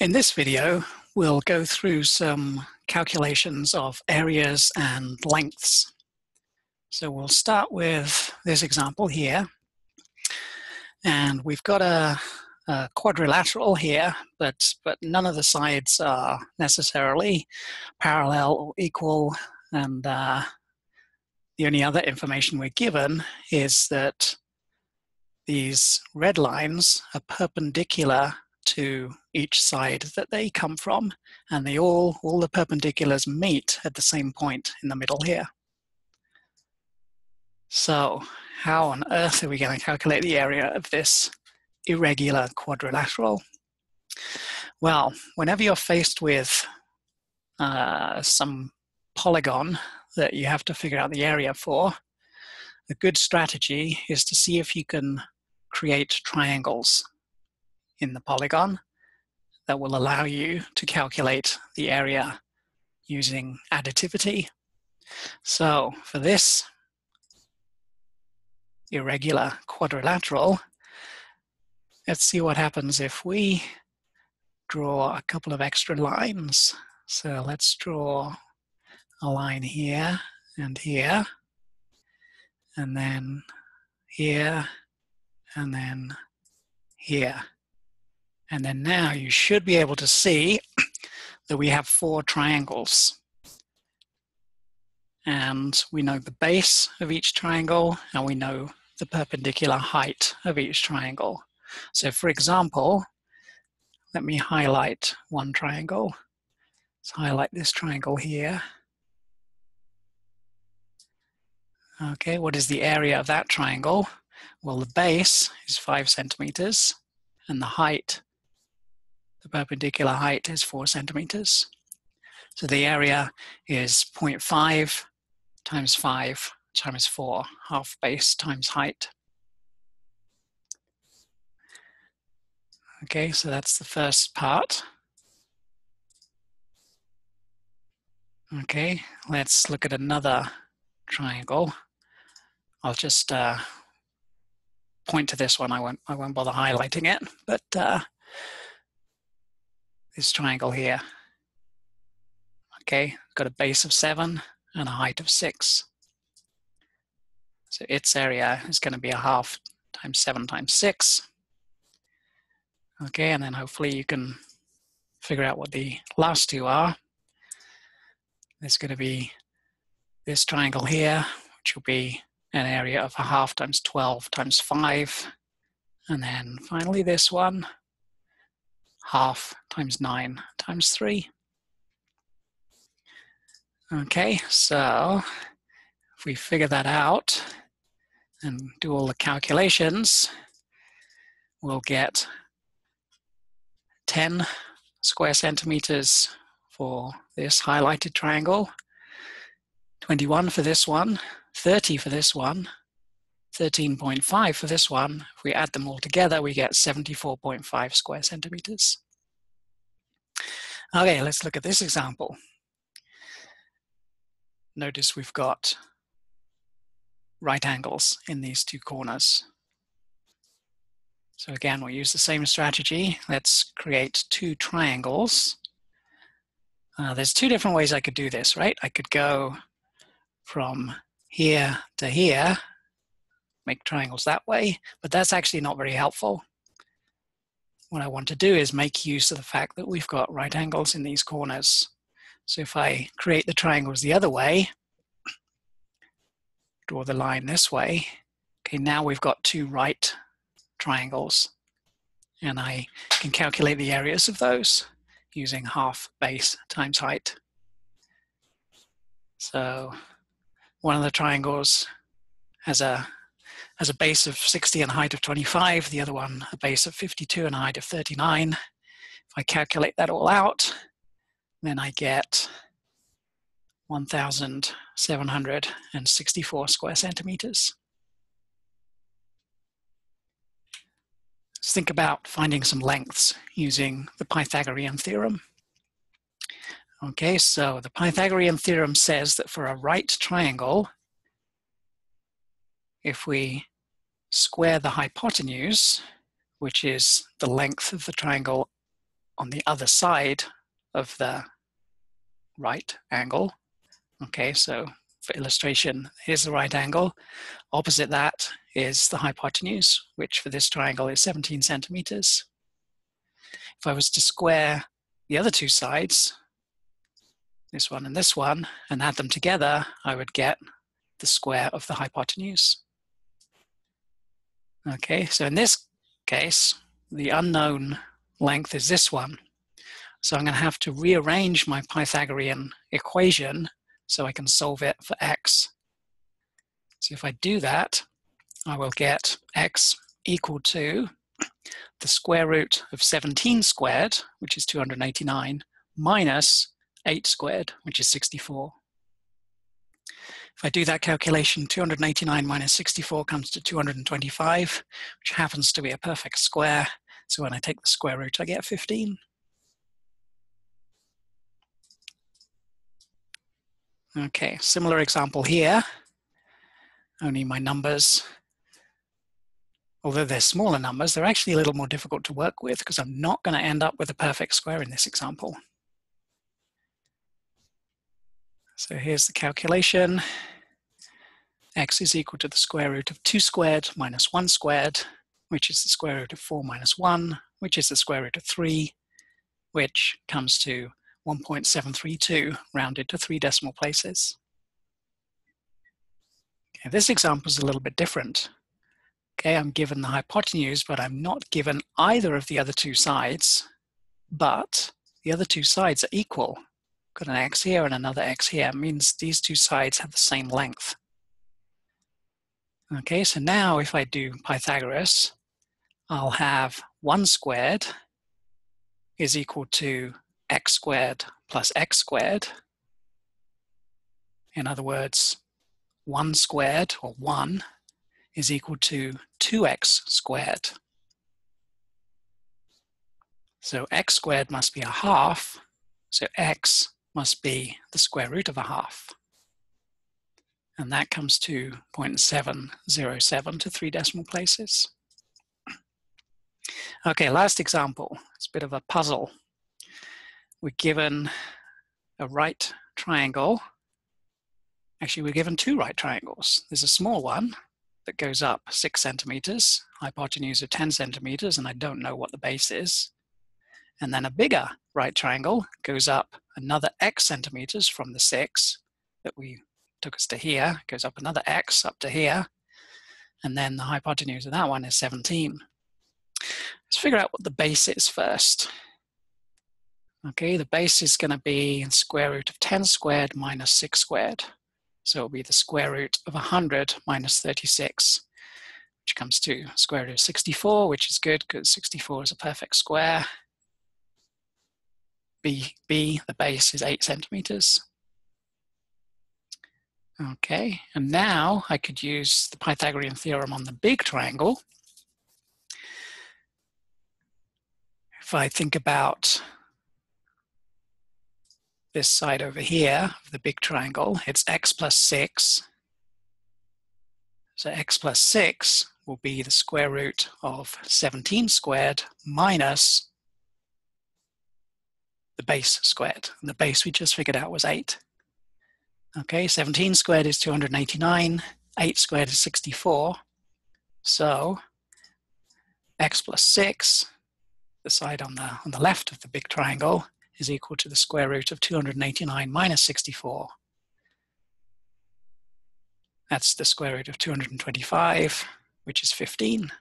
In this video, we'll go through some calculations of areas and lengths. So we'll start with this example here. And we've got a, a quadrilateral here, but, but none of the sides are necessarily parallel or equal. And uh, the only other information we're given is that these red lines are perpendicular to each side that they come from, and they all, all the perpendiculars meet at the same point in the middle here. So how on earth are we going to calculate the area of this irregular quadrilateral? Well, whenever you're faced with uh, some polygon that you have to figure out the area for, a good strategy is to see if you can create triangles in the polygon that will allow you to calculate the area using additivity. So for this irregular quadrilateral, let's see what happens if we draw a couple of extra lines. So let's draw a line here and here, and then here, and then here. And then now you should be able to see that we have four triangles. And we know the base of each triangle and we know the perpendicular height of each triangle. So for example, let me highlight one triangle. Let's highlight this triangle here. Okay, what is the area of that triangle? Well, the base is five centimeters and the height the perpendicular height is 4 centimeters. So the area is 0.5 times 5 times 4, half base times height. Okay, so that's the first part. Okay, let's look at another triangle. I'll just uh, point to this one. I won't. I won't bother highlighting it. But uh, this triangle here. Okay, got a base of seven and a height of six. So its area is going to be a half times seven times six. Okay, and then hopefully you can figure out what the last two are. There's going to be this triangle here, which will be an area of a half times 12 times 5. And then finally this one, half times 9 times 3. Okay, so if we figure that out and do all the calculations, we'll get 10 square centimeters for this highlighted triangle, 21 for this one, 30 for this one, 13.5 for this one. If we add them all together, we get 74.5 square centimeters. Okay, let's look at this example. Notice we've got right angles in these two corners. So again, we'll use the same strategy. Let's create two triangles. Uh, there's two different ways I could do this, right? I could go from here to here make triangles that way, but that's actually not very helpful. What I want to do is make use of the fact that we've got right angles in these corners. So if I create the triangles the other way, draw the line this way, okay, now we've got two right triangles. And I can calculate the areas of those using half base times height. So one of the triangles has a has a base of 60 and a height of 25, the other one a base of 52 and a height of 39. If I calculate that all out, then I get 1,764 square centimeters. Let's think about finding some lengths using the Pythagorean theorem. Okay, so the Pythagorean theorem says that for a right triangle, if we square the hypotenuse, which is the length of the triangle on the other side of the right angle. Okay, so for illustration, here's the right angle. Opposite that is the hypotenuse, which for this triangle is 17 centimeters. If I was to square the other two sides, this one and this one, and add them together, I would get the square of the hypotenuse. Okay, so in this case, the unknown length is this one. So I'm going to have to rearrange my Pythagorean equation so I can solve it for x. So if I do that, I will get x equal to the square root of 17 squared, which is 289, minus 8 squared, which is 64. If I do that calculation, 289 minus 64 comes to 225, which happens to be a perfect square. So when I take the square root, I get 15. Okay, similar example here, only my numbers, although they're smaller numbers, they're actually a little more difficult to work with because I'm not going to end up with a perfect square in this example. So here's the calculation. X is equal to the square root of 2 squared minus 1 squared, which is the square root of 4 minus 1, which is the square root of 3, which comes to 1.732 rounded to three decimal places. Okay, this example is a little bit different. Okay, I'm given the hypotenuse, but I'm not given either of the other two sides, but the other two sides are equal. Got an x here and another x here, means these two sides have the same length. Okay, so now if I do Pythagoras, I'll have 1 squared is equal to x squared plus x squared. In other words, 1 squared, or 1, is equal to 2x squared. So x squared must be a half, so x must be the square root of a half. And that comes to 0.707 to three decimal places. Okay, last example. It's a bit of a puzzle we're given a right triangle. Actually, we're given two right triangles. There's a small one that goes up six centimeters, hypotenuse of 10 centimeters, and I don't know what the base is. And then a bigger right triangle goes up another x centimeters from the six that we took us to here, goes up another x up to here, and then the hypotenuse of that one is 17. Let's figure out what the base is first. Okay, the base is going to be square root of 10 squared minus 6 squared. So it'll be the square root of 100 minus 36, which comes to square root of 64, which is good because 64 is a perfect square. B, B, the base is 8 centimeters. Okay, and now I could use the Pythagorean theorem on the big triangle. If I think about this side over here of the big triangle, it's x plus 6. So x plus 6 will be the square root of 17 squared minus the base squared. And the base we just figured out was 8. Okay, 17 squared is 289, 8 squared is 64. So x plus 6, the side on the, on the left of the big triangle, is equal to the square root of 289 minus 64. That's the square root of 225, which is 15.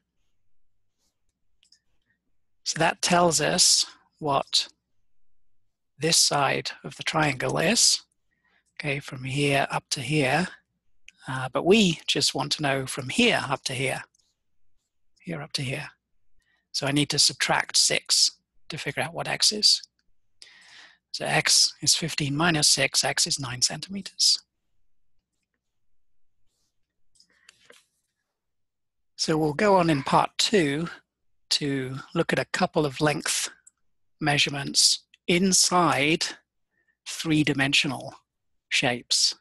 So that tells us what this side of the triangle is, okay, from here up to here. Uh, but we just want to know from here up to here, here up to here. So I need to subtract 6 to figure out what x is. So x is 15 minus 6, x is 9 centimeters. So we'll go on in part two to look at a couple of length measurements inside three-dimensional shapes.